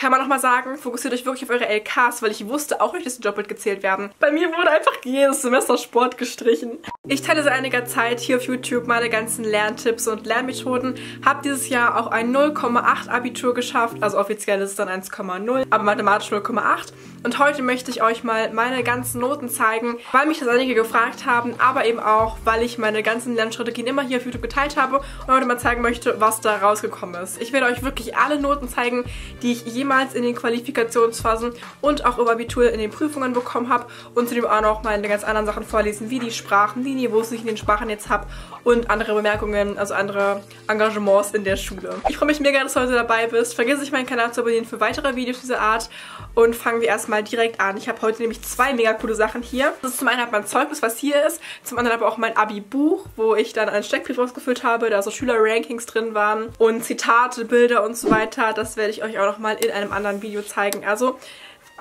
kann man nochmal sagen, fokussiert euch wirklich auf eure LKs, weil ich wusste auch nicht, dass die doppelt gezählt werden. Bei mir wurde einfach jedes Semester Sport gestrichen. Ich teile seit einiger Zeit hier auf YouTube meine ganzen Lerntipps und Lernmethoden. Habe dieses Jahr auch ein 0,8 Abitur geschafft, also offiziell ist es dann 1,0, aber mathematisch 0,8. Und heute möchte ich euch mal meine ganzen Noten zeigen, weil mich das einige gefragt haben, aber eben auch, weil ich meine ganzen Lernstrategien immer hier auf YouTube geteilt habe und heute mal zeigen möchte, was da rausgekommen ist. Ich werde euch wirklich alle Noten zeigen, die ich jemals in den Qualifikationsphasen und auch über Abitur in den Prüfungen bekommen habe und zudem auch noch meine ganz anderen Sachen vorlesen, wie die Sprachen, die Niveaus, die ich in den Sprachen jetzt habe und andere Bemerkungen, also andere Engagements in der Schule. Ich freue mich mega, dass du heute dabei bist. Vergiss nicht, meinen Kanal zu abonnieren für weitere Videos dieser Art und fangen wir erstmal direkt an. Ich habe heute nämlich zwei mega coole Sachen hier. Das ist zum einen mein Zeugnis, was hier ist, zum anderen aber auch mein Abi-Buch, wo ich dann einen Steckbrief ausgefüllt habe, da so Schüler-Rankings drin waren und Zitate, Bilder und so weiter. Das werde ich euch auch nochmal in einem anderen Video zeigen. Also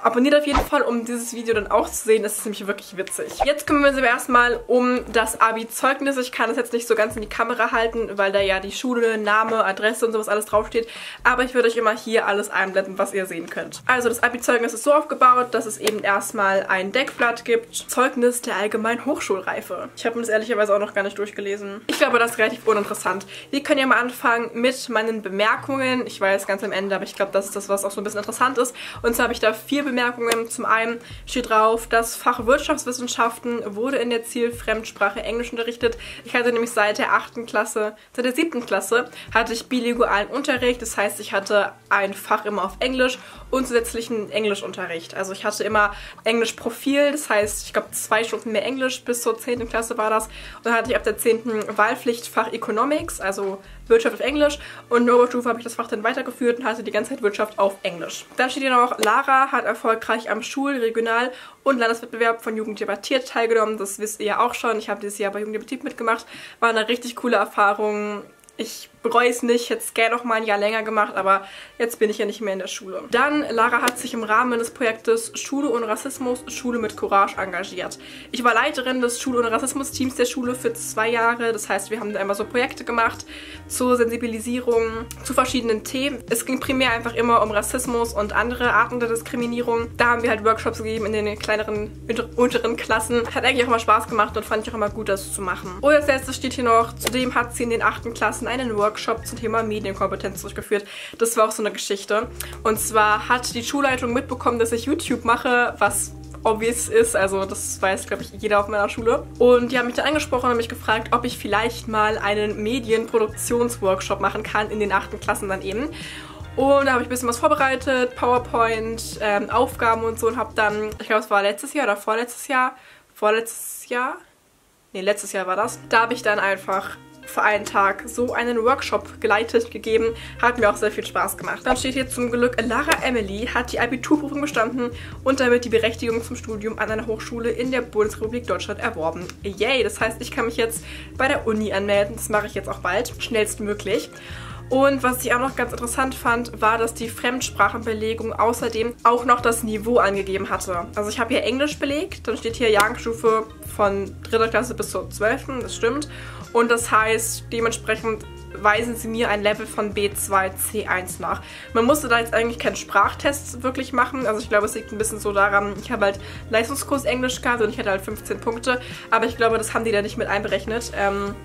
Abonniert auf jeden Fall, um dieses Video dann auch zu sehen. Das ist nämlich wirklich witzig. Jetzt kümmern wir uns aber erstmal um das Abi-Zeugnis. Ich kann das jetzt nicht so ganz in die Kamera halten, weil da ja die Schule, Name, Adresse und sowas alles draufsteht. Aber ich würde euch immer hier alles einblenden, was ihr sehen könnt. Also das Abi-Zeugnis ist so aufgebaut, dass es eben erstmal ein Deckblatt gibt. Zeugnis der allgemeinen Hochschulreife. Ich habe mir das ehrlicherweise auch noch gar nicht durchgelesen. Ich glaube, das ist relativ uninteressant. Wir können ja mal anfangen mit meinen Bemerkungen. Ich weiß ganz am Ende, aber ich glaube, das ist das, was auch so ein bisschen interessant ist. Und zwar habe ich da vier Bemerkungen. Zum einen steht drauf, das Fach Wirtschaftswissenschaften wurde in der Zielfremdsprache Englisch unterrichtet. Ich hatte nämlich seit der 8. Klasse, seit der 7. Klasse hatte ich bilingualen Unterricht. Das heißt, ich hatte ein Fach immer auf Englisch und zusätzlichen Englischunterricht. Also ich hatte immer Englischprofil, das heißt, ich glaube zwei Stunden mehr Englisch bis zur 10. Klasse war das. Und dann hatte ich ab der 10. Wahlpflichtfach Economics, also Wirtschaft auf Englisch und in der Oberstufe habe ich das Fach dann weitergeführt und hatte die ganze Zeit Wirtschaft auf Englisch. Dann steht hier noch, Lara hat erfolgreich am Schul-, Regional- und Landeswettbewerb von Jugend debattiert teilgenommen. Das wisst ihr ja auch schon. Ich habe dieses Jahr bei Jugend debattiert mitgemacht. War eine richtig coole Erfahrung. Ich bereue es nicht, hätte es gerne noch mal ein Jahr länger gemacht, aber jetzt bin ich ja nicht mehr in der Schule. Dann, Lara hat sich im Rahmen des Projektes Schule ohne Rassismus, Schule mit Courage engagiert. Ich war Leiterin des Schule ohne Rassismus Teams der Schule für zwei Jahre. Das heißt, wir haben da immer so Projekte gemacht zur Sensibilisierung zu verschiedenen Themen. Es ging primär einfach immer um Rassismus und andere Arten der Diskriminierung. Da haben wir halt Workshops gegeben in den kleineren, unteren Klassen. Hat eigentlich auch immer Spaß gemacht und fand ich auch immer gut, das zu machen. Und als letztes steht hier noch, zudem hat sie in den achten Klassen einen Workshop zum Thema Medienkompetenz durchgeführt. Das war auch so eine Geschichte. Und zwar hat die Schulleitung mitbekommen, dass ich YouTube mache, was obvious ist. Also das weiß, glaube ich, jeder auf meiner Schule. Und die haben mich dann angesprochen und mich gefragt, ob ich vielleicht mal einen Medienproduktionsworkshop machen kann in den achten Klassen dann eben. Und da habe ich ein bisschen was vorbereitet, PowerPoint, ähm, Aufgaben und so und habe dann, ich glaube es war letztes Jahr oder vorletztes Jahr, vorletztes Jahr, nee, letztes Jahr war das, da habe ich dann einfach für einen Tag so einen Workshop geleitet, gegeben. Hat mir auch sehr viel Spaß gemacht. Dann steht hier zum Glück, Lara Emily hat die Abiturprüfung bestanden und damit die Berechtigung zum Studium an einer Hochschule in der Bundesrepublik Deutschland erworben. Yay, das heißt, ich kann mich jetzt bei der Uni anmelden. Das mache ich jetzt auch bald, schnellstmöglich. Und was ich auch noch ganz interessant fand, war, dass die Fremdsprachenbelegung außerdem auch noch das Niveau angegeben hatte. Also ich habe hier Englisch belegt, dann steht hier Jahrgangsstufe von 3. Klasse bis zur 12. Das stimmt. Und das heißt, dementsprechend weisen sie mir ein Level von B2 C1 nach. Man musste da jetzt eigentlich keinen Sprachtest wirklich machen. Also ich glaube, es liegt ein bisschen so daran, ich habe halt Leistungskurs Englisch gehabt und ich hatte halt 15 Punkte. Aber ich glaube, das haben die da nicht mit einberechnet. Ähm,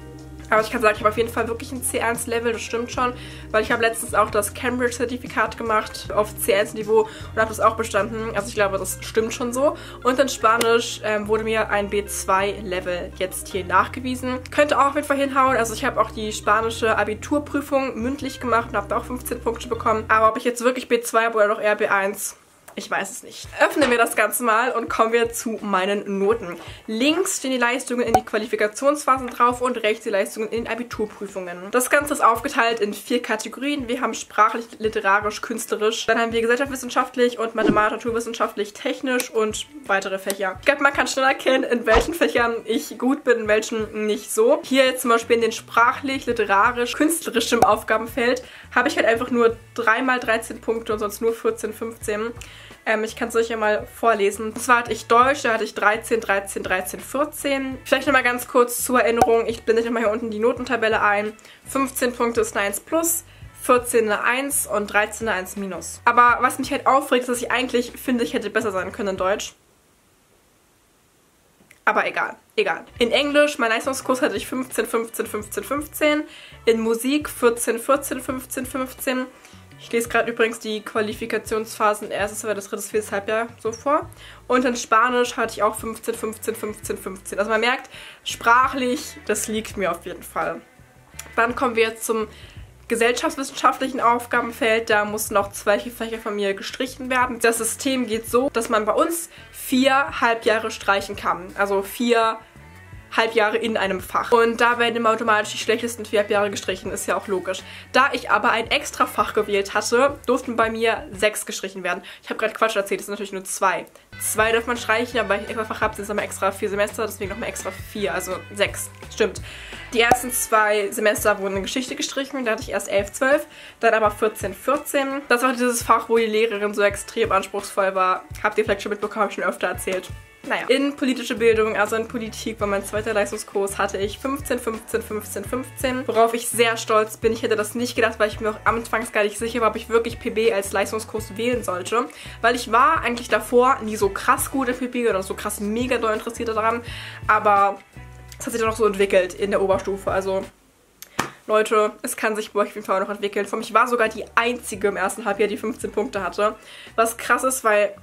aber ich kann sagen, ich habe auf jeden Fall wirklich ein C1-Level, das stimmt schon, weil ich habe letztens auch das Cambridge-Zertifikat gemacht auf C1-Niveau und habe das auch bestanden. Also ich glaube, das stimmt schon so. Und in Spanisch ähm, wurde mir ein B2-Level jetzt hier nachgewiesen. Könnte auch auf jeden Fall hinhauen. Also ich habe auch die spanische Abiturprüfung mündlich gemacht und habe da auch 15 Punkte bekommen. Aber ob ich jetzt wirklich B2 habe oder doch eher B1, ich weiß es nicht. Öffnen wir das Ganze mal und kommen wir zu meinen Noten. Links stehen die Leistungen in die Qualifikationsphasen drauf und rechts die Leistungen in Abiturprüfungen. Das Ganze ist aufgeteilt in vier Kategorien. Wir haben sprachlich, literarisch, künstlerisch. Dann haben wir gesellschaftswissenschaftlich und mathematisch, naturwissenschaftlich, technisch und weitere Fächer. Ich glaube, man kann schnell erkennen, in welchen Fächern ich gut bin, in welchen nicht so. Hier zum Beispiel in den sprachlich, literarisch, künstlerischem Aufgabenfeld habe ich halt einfach nur 3 mal 13 Punkte und sonst nur 14, 15. Ähm, ich kann es euch ja mal vorlesen. Und zwar hatte ich Deutsch, da hatte ich 13, 13, 13, 14. Vielleicht nochmal ganz kurz zur Erinnerung, ich blende nochmal hier unten die Notentabelle ein. 15 Punkte ist eine 1 plus, 14 eine 1 und 13 eine 1 minus. Aber was mich halt aufregt, ist, dass ich eigentlich finde, ich hätte besser sein können in Deutsch. Aber egal, egal. In Englisch, mein Leistungskurs hatte ich 15, 15, 15, 15. In Musik 14, 14, 15, 15. Ich lese gerade übrigens die Qualifikationsphasen erstes, zweites, drittes, viertes Halbjahr so vor. Und in Spanisch hatte ich auch 15, 15, 15, 15. Also man merkt, sprachlich, das liegt mir auf jeden Fall. Dann kommen wir jetzt zum gesellschaftswissenschaftlichen Aufgabenfeld. Da mussten auch zwei Fächer von mir gestrichen werden. Das System geht so, dass man bei uns vier Halbjahre streichen kann. Also vier Halbjahre in einem Fach. Und da werden immer automatisch die schlechtesten vier Halbjahre gestrichen, ist ja auch logisch. Da ich aber ein extra Fach gewählt hatte, durften bei mir sechs gestrichen werden. Ich habe gerade Quatsch erzählt, es sind natürlich nur zwei. Zwei darf man streichen, aber ich extra Fach habe, sind es nochmal extra vier Semester, deswegen nochmal extra vier, also sechs. Stimmt. Die ersten zwei Semester wurden in Geschichte gestrichen, da hatte ich erst 11, 12, dann aber 14, 14. Das war dieses Fach, wo die Lehrerin so extrem anspruchsvoll war. Habt ihr vielleicht schon mitbekommen, habe ich schon öfter erzählt. Naja. In politische Bildung, also in Politik, war mein zweiter Leistungskurs, hatte ich 15, 15, 15, 15, worauf ich sehr stolz bin. Ich hätte das nicht gedacht, weil ich mir auch anfangs gar nicht sicher war, ob ich wirklich PB als Leistungskurs wählen sollte. Weil ich war eigentlich davor nie so krass gut in PB oder so krass mega doll interessiert daran, aber es hat sich dann noch so entwickelt in der Oberstufe, also... Leute, es kann sich bei euch auf jeden Fall auch noch entwickeln. Für mich war sogar die einzige im ersten Halbjahr, die 15 Punkte hatte. Was krass ist, weil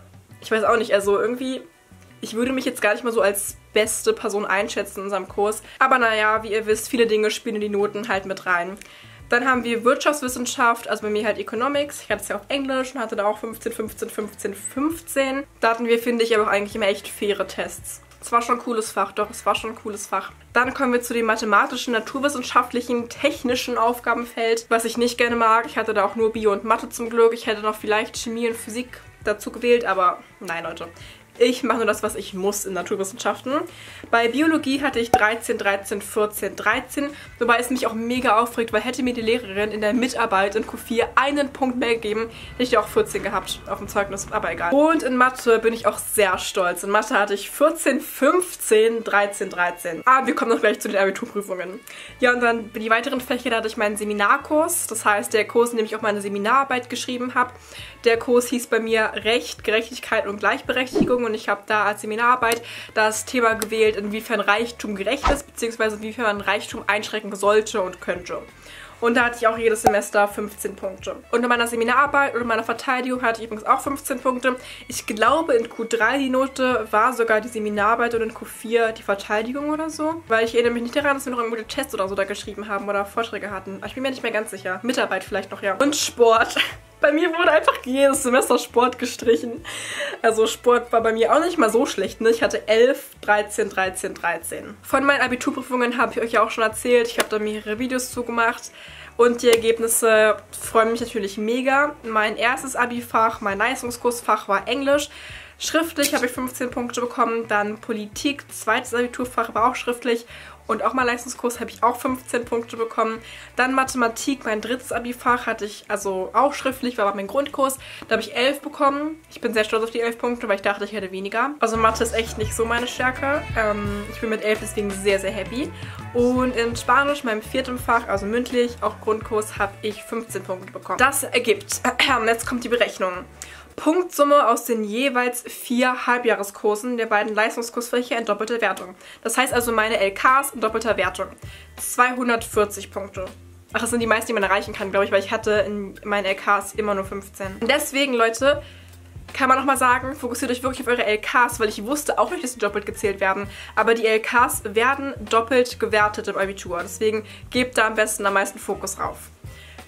ich weiß auch nicht, also irgendwie ich würde mich jetzt gar nicht mal so als beste Person einschätzen in unserem Kurs. Aber naja, wie ihr wisst, viele Dinge spielen in die Noten halt mit rein. Dann haben wir Wirtschaftswissenschaft, also bei mir halt Economics. Ich hatte es ja auf Englisch und hatte da auch 15, 15, 15, 15. Da hatten wir, finde ich, aber auch eigentlich immer echt faire Tests. Es war schon ein cooles Fach, doch, es war schon ein cooles Fach. Dann kommen wir zu dem mathematischen, naturwissenschaftlichen, technischen Aufgabenfeld, was ich nicht gerne mag. Ich hatte da auch nur Bio und Mathe zum Glück. Ich hätte noch vielleicht Chemie und Physik dazu gewählt, aber nein, Leute. Ich mache nur das, was ich muss in Naturwissenschaften. Bei Biologie hatte ich 13, 13, 14, 13. Wobei es mich auch mega aufregt, weil hätte mir die Lehrerin in der Mitarbeit in Q4 einen Punkt mehr gegeben, hätte ich auch 14 gehabt auf dem Zeugnis. Aber egal. Und in Mathe bin ich auch sehr stolz. In Mathe hatte ich 14, 15, 13, 13. Ah, wir kommen noch gleich zu den Abiturprüfungen. Ja, und dann die weiteren Fächer, da hatte ich meinen Seminarkurs. Das heißt, der Kurs, in dem ich auch meine Seminararbeit geschrieben habe. Der Kurs hieß bei mir Recht, Gerechtigkeit und Gleichberechtigung und ich habe da als Seminararbeit das Thema gewählt, inwiefern Reichtum gerecht ist, beziehungsweise inwiefern man Reichtum einschränken sollte und könnte. Und da hatte ich auch jedes Semester 15 Punkte. Und in meiner Seminararbeit oder meiner Verteidigung hatte ich übrigens auch 15 Punkte. Ich glaube, in Q3 die Note war sogar die Seminararbeit und in Q4 die Verteidigung oder so. Weil ich erinnere mich nicht daran, dass wir noch irgendwelche Tests oder so da geschrieben haben oder Vorträge hatten. Ich bin mir nicht mehr ganz sicher. Mitarbeit vielleicht noch, ja. Und Sport. Bei mir wurde einfach jedes Semester Sport gestrichen. Also Sport war bei mir auch nicht mal so schlecht. Ne? Ich hatte 11, 13, 13, 13. Von meinen Abiturprüfungen habe ich euch ja auch schon erzählt. Ich habe da mehrere Videos zugemacht. Und die Ergebnisse freuen mich natürlich mega. Mein erstes Abi-Fach, mein Leistungskursfach war Englisch. Schriftlich habe ich 15 Punkte bekommen, dann Politik, zweites Abiturfach war auch schriftlich und auch mal Leistungskurs habe ich auch 15 Punkte bekommen. Dann Mathematik, mein drittes Abi-Fach hatte ich also auch schriftlich, war aber mein Grundkurs. Da habe ich 11 bekommen. Ich bin sehr stolz auf die 11 Punkte, weil ich dachte, ich hätte weniger. Also Mathe ist echt nicht so meine Stärke. Ähm, ich bin mit 11 deswegen sehr, sehr happy. Und in Spanisch, meinem vierten Fach, also mündlich, auch Grundkurs, habe ich 15 Punkte bekommen. Das ergibt, jetzt kommt die Berechnung. Punktsumme aus den jeweils vier Halbjahreskursen der beiden Leistungskursfächer in doppelter Wertung. Das heißt also meine LKs in doppelter Wertung. 240 Punkte. Ach, das sind die meisten, die man erreichen kann, glaube ich, weil ich hatte in meinen LKs immer nur 15. Und deswegen, Leute, kann man nochmal sagen, fokussiert euch wirklich auf eure LKs, weil ich wusste auch nicht, dass sie doppelt gezählt werden. Aber die LKs werden doppelt gewertet im Abitur. Deswegen gebt da am besten am meisten Fokus drauf.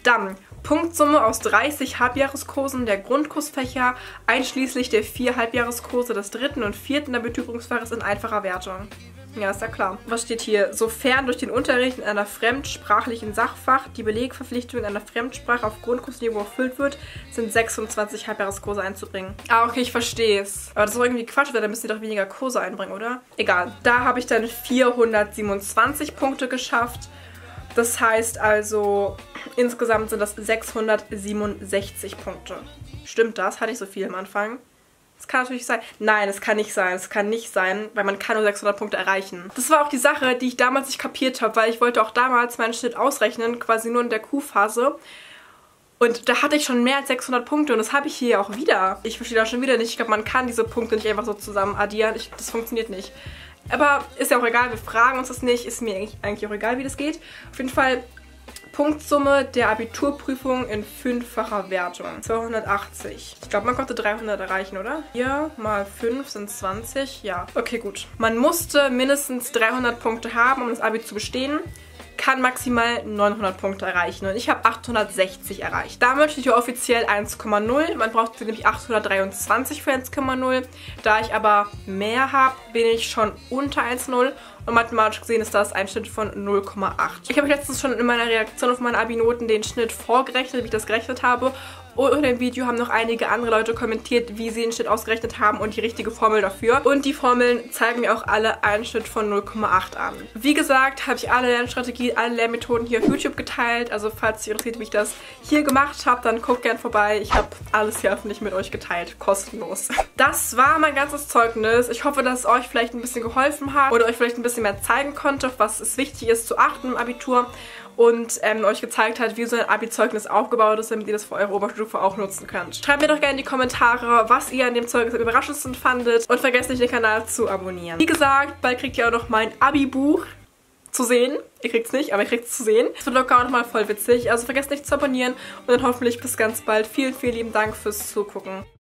Dann Punktsumme aus 30 Halbjahreskursen der Grundkursfächer, einschließlich der vier Halbjahreskurse des dritten und vierten Abiturprüfungsfaches in einfacher Wertung. Ja, ist ja klar. Was steht hier? Sofern durch den Unterricht in einer fremdsprachlichen Sachfach die Belegverpflichtung in einer Fremdsprache auf Grundkursniveau erfüllt wird, sind 26 Halbjahreskurse einzubringen. Ah, okay, ich verstehe es. Aber das ist doch irgendwie Quatsch, weil dann müsst ihr doch weniger Kurse einbringen, oder? Egal. Da habe ich dann 427 Punkte geschafft. Das heißt also, insgesamt sind das 667 Punkte. Stimmt das? Hatte ich so viel am Anfang? Das kann natürlich sein. Nein, es kann nicht sein. Es kann nicht sein, weil man kann nur 600 Punkte erreichen. Das war auch die Sache, die ich damals nicht kapiert habe, weil ich wollte auch damals meinen Schnitt ausrechnen, quasi nur in der Q-Phase. Und da hatte ich schon mehr als 600 Punkte und das habe ich hier auch wieder. Ich verstehe da schon wieder nicht. Ich glaube, man kann diese Punkte nicht einfach so zusammen addieren. Ich, das funktioniert nicht. Aber ist ja auch egal, wir fragen uns das nicht. Ist mir eigentlich, auch egal, wie das geht. Auf jeden Fall Punktsumme der Abiturprüfung in fünffacher Wertung. 280. Ich glaube, man konnte 300 erreichen, oder? Hier mal 5 sind 20. Ja, okay, gut. Man musste mindestens 300 Punkte haben, um das Abi zu bestehen kann maximal 900 Punkte erreichen und ich habe 860 erreicht. Damit steht hier offiziell 1,0. Man braucht nämlich 823 für 1,0. Da ich aber mehr habe, bin ich schon unter 1,0 und mathematisch gesehen ist das ein Schnitt von 0,8. Ich habe letztens schon in meiner Reaktion auf meine Abi-Noten den Schnitt vorgerechnet, wie ich das gerechnet habe unter dem Video haben noch einige andere Leute kommentiert, wie sie den Schnitt ausgerechnet haben und die richtige Formel dafür. Und die Formeln zeigen mir auch alle einen Schnitt von 0,8 an. Wie gesagt, habe ich alle Lernstrategien, alle Lernmethoden hier auf YouTube geteilt. Also falls euch interessiert, wie ich das hier gemacht habe, dann guckt gerne vorbei. Ich habe alles hier öffentlich mit euch geteilt, kostenlos. Das war mein ganzes Zeugnis. Ich hoffe, dass es euch vielleicht ein bisschen geholfen hat oder euch vielleicht ein bisschen mehr zeigen konnte, was es wichtig ist zu achten im Abitur und ähm, euch gezeigt hat, wie so ein Abi-Zeugnis aufgebaut ist, damit ihr das für eure Oberstufe auch nutzen könnt. Schreibt mir doch gerne in die Kommentare, was ihr an dem Zeugnis am überraschendsten fandet und vergesst nicht, den Kanal zu abonnieren. Wie gesagt, bald kriegt ihr auch noch mein Abi-Buch zu sehen. Ihr kriegt es nicht, aber ihr kriegt es zu sehen. Es wird locker auch nochmal voll witzig. Also vergesst nicht zu abonnieren und dann hoffentlich bis ganz bald. Vielen, vielen lieben Dank fürs Zugucken.